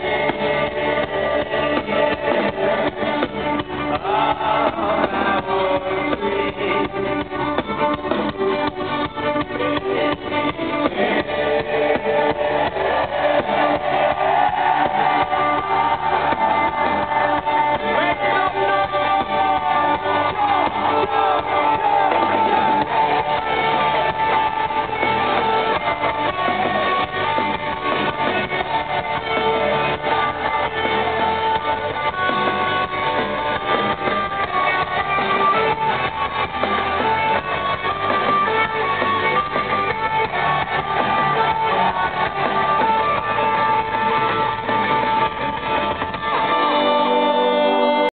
Yeah.